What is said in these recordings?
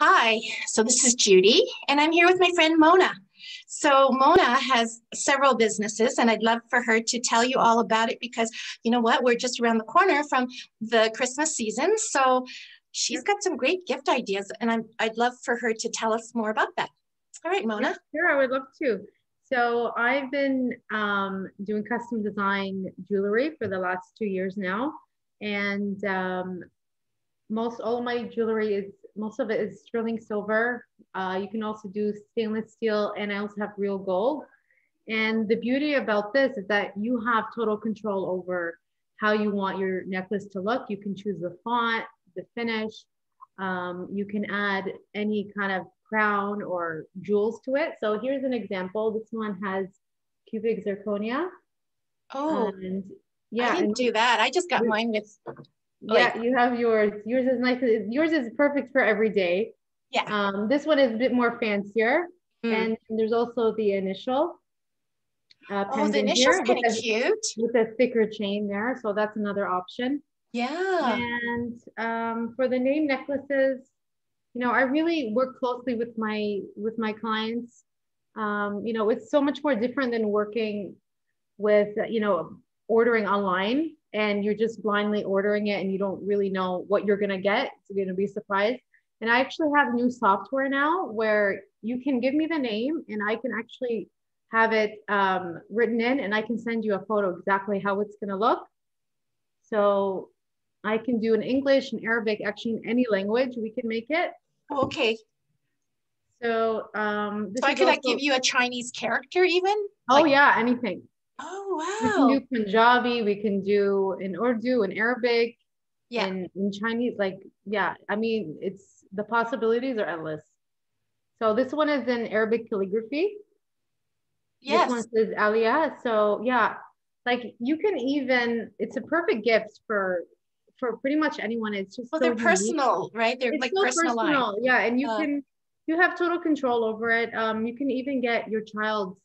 Hi, so this is Judy, and I'm here with my friend Mona. So Mona has several businesses, and I'd love for her to tell you all about it because you know what? We're just around the corner from the Christmas season. So she's got some great gift ideas, and I'm, I'd love for her to tell us more about that. All right, Mona. Sure, I would love to. So I've been um, doing custom design jewelry for the last two years now. And um, most all my jewelry is most of it is sterling silver. Uh, you can also do stainless steel, and I also have real gold. And the beauty about this is that you have total control over how you want your necklace to look. You can choose the font, the finish. Um, you can add any kind of crown or jewels to it. So here's an example. This one has cubic zirconia. Oh, and yeah, I didn't do that. I just got mine with like, yeah, you have yours. Yours is nice. Yours is perfect for every day. Yeah. Um, this one is a bit more fancier. Mm. And there's also the initial. Uh, oh, the initial's kind of cute. With a thicker chain there. So that's another option. Yeah. And um, for the name necklaces, you know, I really work closely with my with my clients. Um, you know, it's so much more different than working with, you know, ordering online and you're just blindly ordering it and you don't really know what you're going to get. It's going to be surprised. And I actually have new software now where you can give me the name and I can actually have it um, written in and I can send you a photo exactly how it's going to look. So I can do in English and Arabic, actually in any language, we can make it. Okay. So, um, so I could also, I give you a Chinese character even? Oh like, yeah, anything. Oh, wow. We can do Punjabi, we can do in Urdu and Arabic, yeah. and in Chinese. Like, yeah, I mean, it's the possibilities are endless. So this one is in Arabic calligraphy. Yes. This one says Aliyah. So yeah, like you can even, it's a perfect gift for for pretty much anyone. It's just well, so they're unique. personal, right? They're it's like so personal. Yeah, and you uh, can you have total control over it. Um, you can even get your child's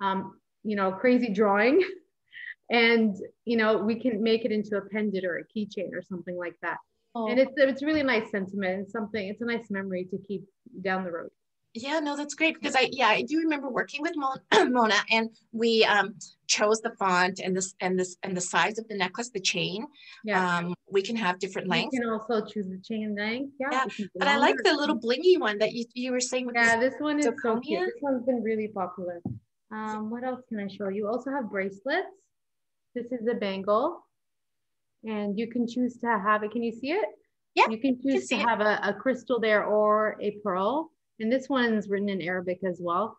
um, you know, crazy drawing. and, you know, we can make it into a pendant or a keychain or something like that. Oh. And it's, it's really nice sentiment. It's something, it's a nice memory to keep down the road. Yeah, no, that's great because I yeah I do remember working with Mona and we um, chose the font and this and this and the size of the necklace, the chain. Yeah. Um, we can have different lengths. You can also choose the chain length. Yeah. yeah. But I like the little blingy one that you, you were saying. yeah, this, this one is so cute. This one's been really popular. Um, what else can I show you? Also have bracelets. This is a bangle and you can choose to have it. Can you see it? Yeah. You can choose can to have a, a, crystal there or a pearl. And this one's written in Arabic as well.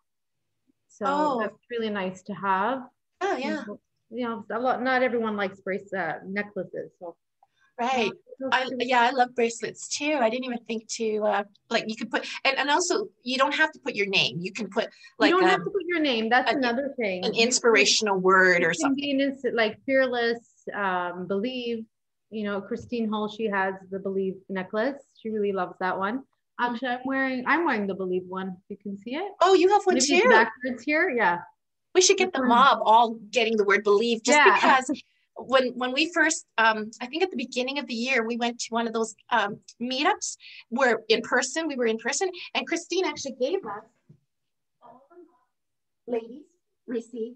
So oh. that's really nice to have. Oh yeah. You know, a lot, not everyone likes brace uh, necklaces. So Right. I, yeah, I love bracelets too. I didn't even think to uh, like you could put and, and also you don't have to put your name. You can put like you don't have to put your name. That's a, another thing. An inspirational word or something. Instant, like fearless, um, believe. You know, Christine Hull, she has the believe necklace. She really loves that one. Actually, I'm wearing I'm wearing the believe one. You can see it. Oh, you have one Maybe too. Backwards here, yeah. We should get the mob all getting the word believe just yeah. because when when we first um, i think at the beginning of the year we went to one of those um, meetups where in person we were in person and christine actually gave us ladies receive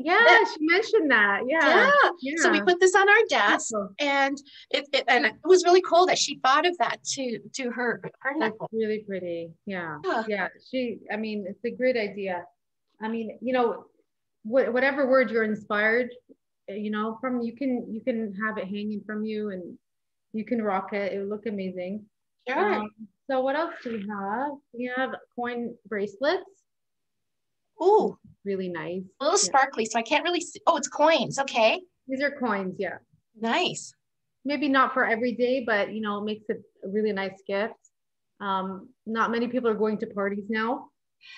yeah, she mentioned that. Yeah. yeah. yeah. So we put this on our desk, and it, it, and it was really cool that she thought of that to to her her That's really pretty. Yeah. yeah. Yeah. She. I mean, it's a great idea. I mean, you know, wh- whatever word you're inspired you know, from you can you can have it hanging from you and you can rock it. It would look amazing. Sure. Um, so what else do we have? We have coin bracelets. Oh, really nice. A little sparkly, so I can't really see. Oh, it's coins. Okay. These are coins. Yeah. Nice. Maybe not for every day, but you know, it makes it a really nice gift. Um, not many people are going to parties now.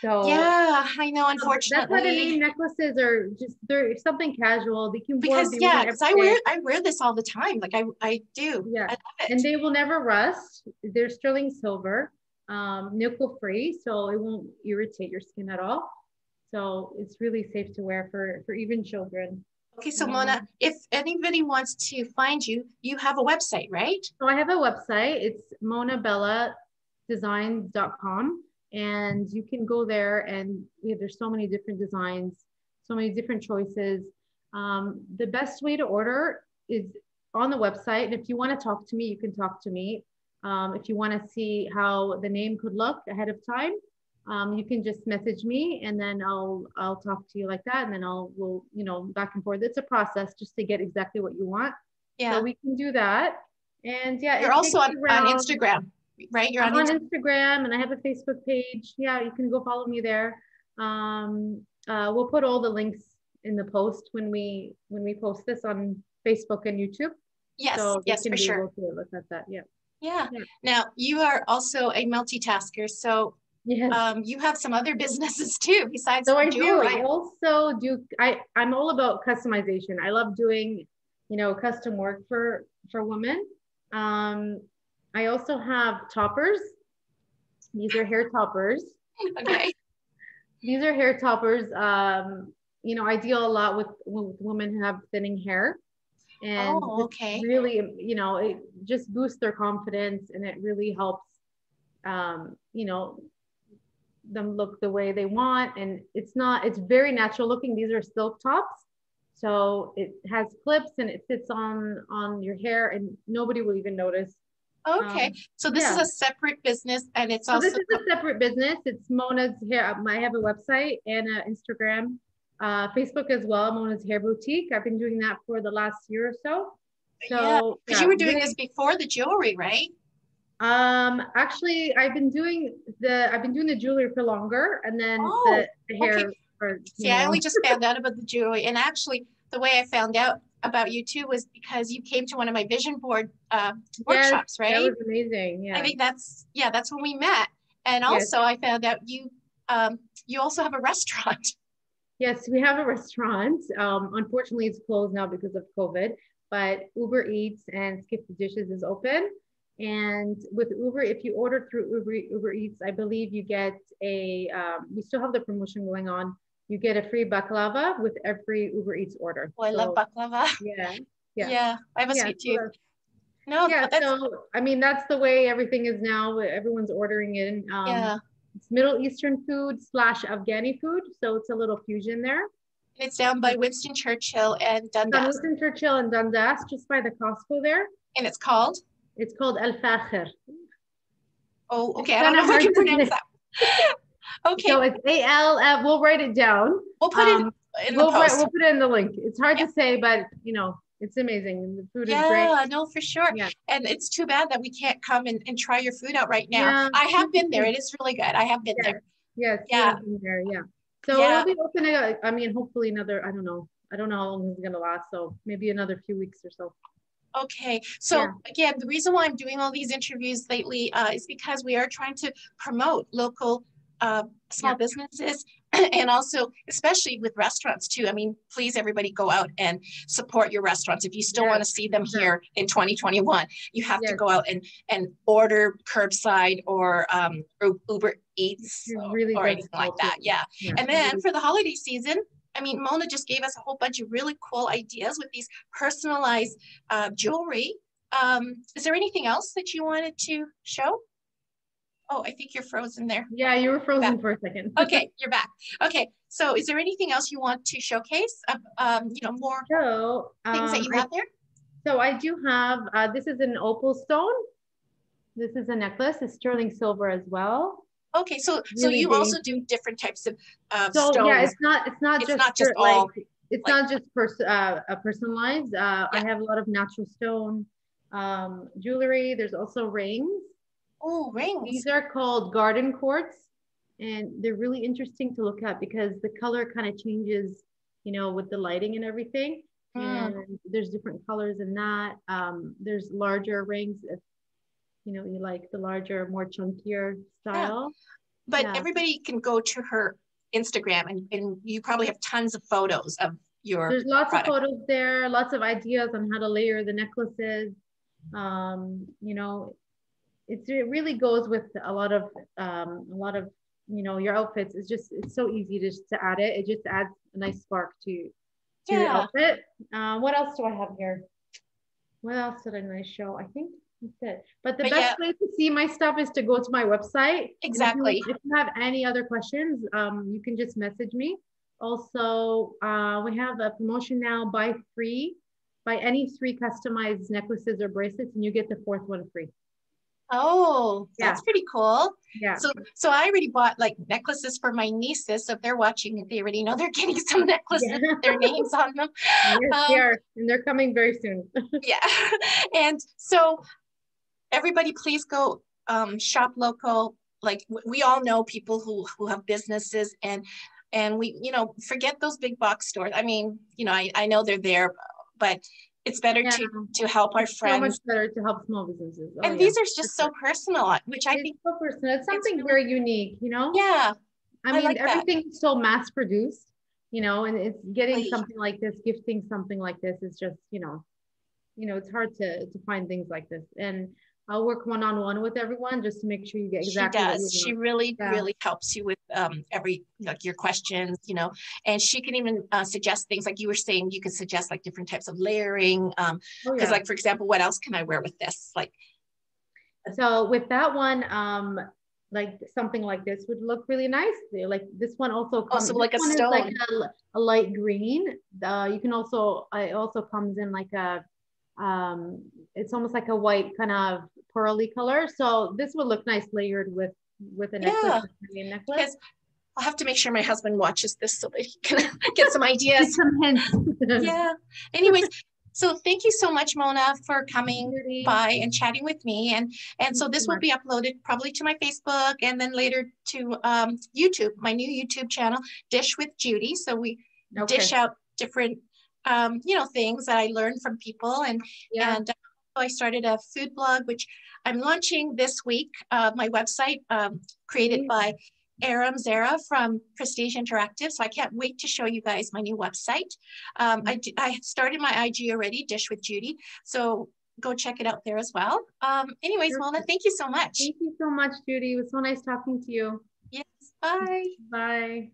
So yeah, I know. Unfortunately, that's why the name necklaces are just they're something casual. They can because yeah, because I wear I wear this all the time. Like I I do. Yeah, and they will never rust. They're sterling silver, um, nickel free, so it won't irritate your skin at all. So it's really safe to wear for for even children. Okay, so Mona, if anybody wants to find you, you have a website, right? So I have a website. It's Mona Bella designs.com and you can go there and have, there's so many different designs, so many different choices. Um, the best way to order is on the website. And if you want to talk to me, you can talk to me. Um, if you want to see how the name could look ahead of time, um, you can just message me and then I'll I'll talk to you like that and then I'll we'll you know back and forth. It's a process just to get exactly what you want. Yeah. So we can do that. And yeah, you're also on, on Instagram, right? You're on, on Instagram. Instagram and I have a Facebook page. Yeah, you can go follow me there. Um, uh, we'll put all the links in the post when we when we post this on Facebook and YouTube. Yes, so yes, for sure. look at that. Yeah. yeah. yeah. Now you are also a multitasker, so Yes. Um, you have some other businesses too besides so I do. I also do. I I'm all about customization. I love doing, you know, custom work for for women. Um, I also have toppers. These are hair toppers. Okay. These are hair toppers. Um, you know, I deal a lot with, with women who have thinning hair. And oh, okay. really, you know, it just boosts their confidence and it really helps, um, you know, them look the way they want. And it's not, it's very natural looking. These are silk tops. So it has clips and it sits on on your hair and nobody will even notice. Okay, um, so this yeah. is a separate business and it's so also- this is a separate business. It's Mona's Hair. I have a website and an Instagram, uh, Facebook as well, Mona's Hair Boutique. I've been doing that for the last year or so. So yeah, because yeah, you were doing this before the jewelry, right? Um, actually, I've been doing the I've been doing the jewelry for longer, and then oh, the, the, hair. Okay. Or, See, know. I only just found out about the jewelry, and actually, the way I found out about you too was because you came to one of my vision board uh, workshops, yes, right? That was amazing. Yeah. I think that's yeah, that's when we met, and also yes. I found out you um, you also have a restaurant. Yes, we have a restaurant. Um, unfortunately, it's closed now because of COVID, but Uber Eats and Skip the Dishes is open. And with Uber, if you order through Uber, Uber Eats, I believe you get a, um, we still have the promotion going on. You get a free baklava with every Uber Eats order. Oh, I so, love baklava. Yeah. Yeah. Yeah. I have a yeah, sweet tooth. No, yeah. So, I mean, that's the way everything is now. Everyone's ordering in. Um, yeah. It's Middle Eastern food slash Afghani food. So it's a little fusion there. It's down by Winston Churchill and Dundas. Winston Churchill and Dundas, just by the Costco there. And it's called? It's called Al Fakher. Oh, okay. I don't know if I can pronounce that. okay. So it's A L F. We'll write it down. We'll put um, it in we'll, the post. we'll put it in the link. It's hard yeah. to say, but you know, it's amazing. The food yeah, is great. Yeah, no, for sure. Yeah. And it's too bad that we can't come and, and try your food out right now. Yeah. I have been there. It is really good. I have been yes. there. Yes. Yeah. There. Yeah. So yeah. we'll be opening. I mean, hopefully another. I don't know. I don't know how long it's gonna last. So maybe another few weeks or so. Okay, so yeah. again, the reason why I'm doing all these interviews lately uh, is because we are trying to promote local uh, small yeah. businesses and also especially with restaurants too i mean please everybody go out and support your restaurants if you still yes. want to see them here in 2021 you have yes. to go out and and order curbside or um uber eats really or anything like that yeah. yeah. and then for the holiday season I mean, Mona just gave us a whole bunch of really cool ideas with these personalized uh, jewelry. Um, is there anything else that you wanted to show? Oh, I think you're frozen there. Yeah, you were frozen back. for a second. okay, you're back. Okay, so is there anything else you want to showcase? um, you know, more so, things that you um, have there? So I do have, uh, this is an opal stone. This is a necklace, it's sterling silver as well. Okay, so really so you big. also do different types of uh, so, stones. Yeah, it's not it's not it's just not just all. Like, it's like, not just pers- uh, personalized. Uh, yeah. I have a lot of natural stone um, jewelry. There's also rings. Oh, rings. These are called garden quartz, and they're really interesting to look at because the color kind of changes, you know, with the lighting and everything. Mm. And there's different colors in that. Um, there's larger rings if you know, you like the larger, more chunkier style. Yeah. But yeah. everybody can go to her Instagram and, and you probably have tons of photos of your There's lots product. of photos there, lots of ideas on how to layer the necklaces. Um, you know, it's, it really goes with a lot of um, a lot of you know your outfits. It's just it's so easy to, to add it. It just adds a nice spark to to yeah. your outfit. Uh, what else do I have here? What else did I show? I think That's it. But the but best yeah. way to see my stuff is to go to my website. Exactly. If you, if you, have any other questions, um, you can just message me. Also, uh, we have a promotion now buy free, buy any three customized necklaces or bracelets, and you get the fourth one free. Oh, yeah. that's pretty cool. Yeah. So, so I already bought like necklaces for my nieces. So if they're watching, they already know they're getting some necklaces yeah. with their names on them. Yes, um, they are, and they're coming very soon. yeah. And so, everybody, please go um, shop local. Like we all know people who who have businesses and and we you know forget those big box stores. I mean, you know, I I know they're there, but it's better yeah. to to help our friends. So much better to help small businesses. Oh, and yeah. these are just so personal, uh, which I it's think so personal. It's something it's very unique, you know. Yeah, I, I mean, like everything's so mass produced, you know, and it's getting something like this, gifting something like this is just, you know, you know, it's hard to to find things like this, and I'll work one on one with everyone just to make sure you get exactly. She does. She really, yeah. really helps you with um, every like your questions, you know, and she can even uh, suggest things like you were saying. You can suggest like different types of layering. Because, um, oh, yeah. like for example, what else can I wear with this? Like, so with that one, um, like something like this would look really nice. Like this one also comes. Also, like a stone. like a, a, light green. Uh, you can also. It also comes in like a um, it's almost like a white kind of pearly color. So this would look nice layered with with a necklace. Yeah. necklace. I'll have to make sure my husband watches this so that he can get some ideas. Get some hints. yeah. Anyways, so thank you so much, Mona, for coming by and chatting with me. And and so this will be uploaded probably to my Facebook and then later to um, YouTube, my new YouTube channel, Dish with Judy. So we okay. dish out different um, you know, things that I learned from people. And, yeah. and uh, I started a food blog, which I'm launching this week. Uh, my website um, created by Aram Zara from Prestige Interactive. So I can't wait to show you guys my new website. Um, I, I started my IG already, Dish with Judy. So go check it out there as well. Um, anyways, Mona, thank you so much. Thank you so much, Judy. It was so nice talking to you. Yes, bye. Bye.